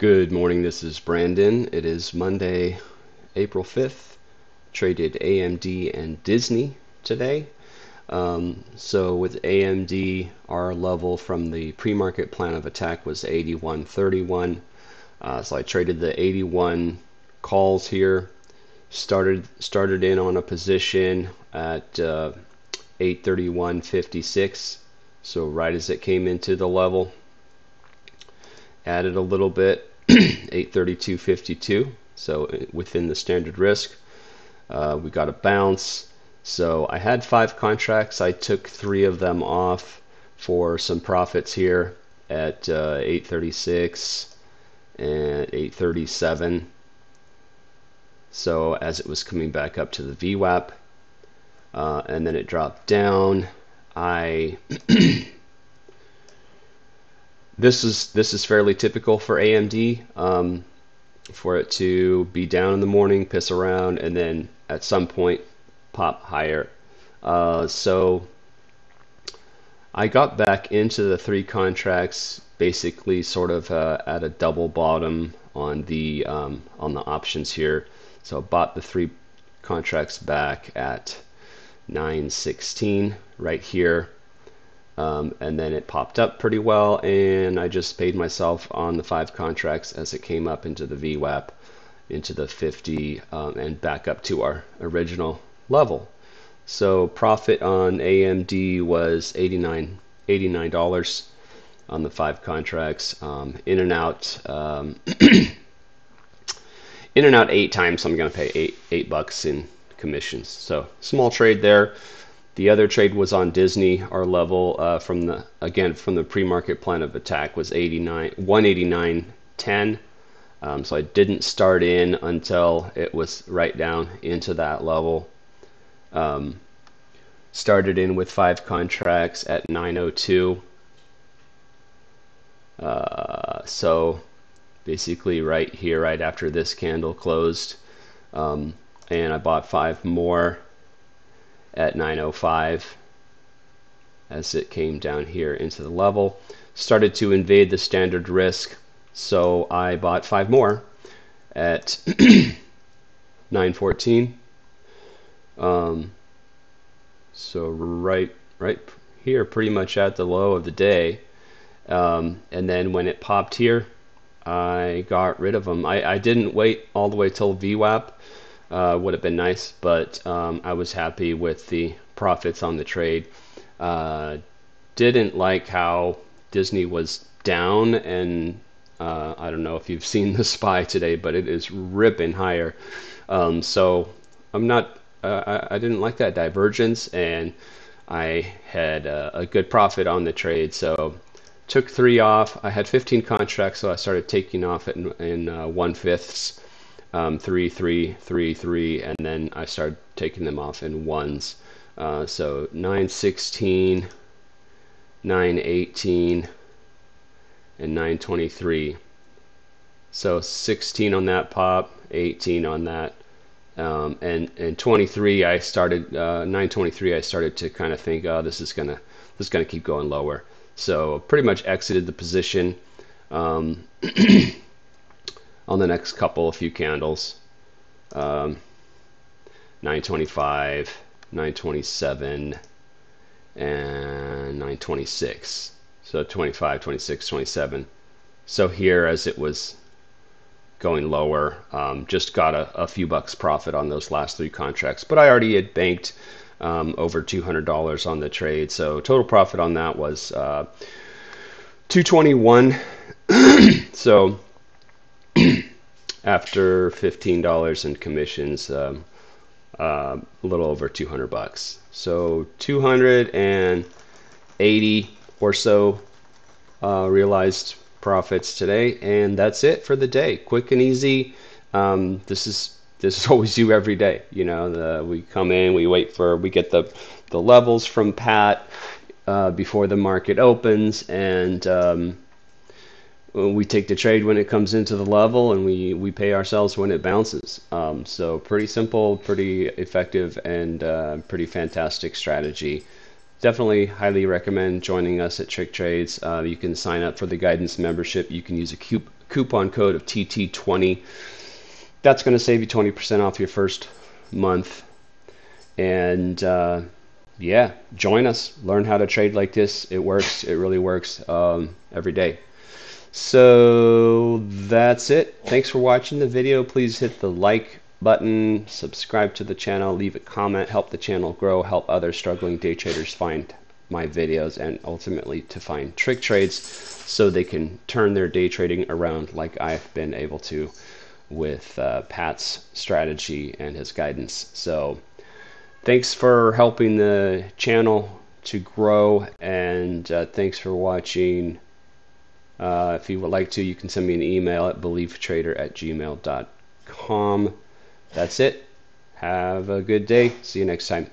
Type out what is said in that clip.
Good morning, this is Brandon. It is Monday, April 5th. Traded AMD and Disney today. Um, so with AMD, our level from the pre-market plan of attack was 81.31. Uh, so I traded the 81 calls here. Started started in on a position at uh, 831.56. So right as it came into the level, added a little bit 832.52 so uh, within the standard risk uh, we got a bounce. So I had five contracts. I took three of them off for some profits here at uh, 836 and 837 so as it was coming back up to the VWAP uh, and then it dropped down I this is this is fairly typical for AMD um, for it to be down in the morning, piss around, and then at some point pop higher. Uh, so I got back into the three contracts basically sort of uh, at a double bottom on the um, on the options here. So I bought the three contracts back at 916 right here um, and then it popped up pretty well, and I just paid myself on the five contracts as it came up into the VWAP, into the 50, um, and back up to our original level. So profit on AMD was 89 $89 on the five contracts. Um, in and out, um, in and out eight times. I'm going to pay eight eight bucks in commissions. So small trade there. The other trade was on Disney. Our level uh, from the again from the pre-market plan of attack was 89 189.10. Um, so I didn't start in until it was right down into that level. Um, started in with five contracts at 902. Uh, so basically right here, right after this candle closed, um, and I bought five more at 905 as it came down here into the level. Started to invade the standard risk, so I bought five more at 914. Um, so right right here, pretty much at the low of the day. Um, and then when it popped here, I got rid of them. I, I didn't wait all the way till VWAP uh, would have been nice, but um, I was happy with the profits on the trade. Uh, didn't like how Disney was down, and uh, I don't know if you've seen the SPY today, but it is ripping higher. Um, so I'm not. Uh, I, I, didn't like that divergence, and I had a, a good profit on the trade. So took three off. I had 15 contracts, so I started taking off in, in uh, one fifths um, three, three, three, three, and then I started taking them off in ones. Uh, so 916, 918, and 923. So 16 on that pop, 18 on that, um, and and 23 I started uh, 923 I started to kind of think, oh, this is gonna this is gonna keep going lower. So pretty much exited the position. Um, on the next couple, a few candles. Um, 925, 927, and 926. So 25, 26, 27. So here, as it was going lower, um, just got a, a, few bucks profit on those last three contracts. But I already had banked um, over $200 on the trade. So total profit on that was uh, 221. so after $15 in commissions, um, uh, a little over 200 bucks. So 280 or so uh, realized profits today, and that's it for the day. Quick and easy. Um, this is this is what we do every day. You know, the, we come in, we wait for, we get the the levels from Pat uh, before the market opens, and um, we take the trade when it comes into the level and we, we pay ourselves when it bounces. Um, so pretty simple, pretty effective, and uh, pretty fantastic strategy. definitely highly recommend joining us at Trick Trades. Uh, you can sign up for the guidance membership. You can use a coupon code of TT20. That's going to save you 20% off your first month. And uh, yeah, join us. Learn how to trade like this. It works. It really works um, every day. So that's it. Thanks for watching the video. Please hit the like button, subscribe to the channel, leave a comment, help the channel grow, help other struggling day traders find my videos and ultimately to find trick trades so they can turn their day trading around like I've been able to with uh, Pat's strategy and his guidance. So thanks for helping the channel to grow and uh, thanks for watching. Uh, if you would like to, you can send me an email at belieftrader at gmail.com. That's it. Have a good day. See you next time.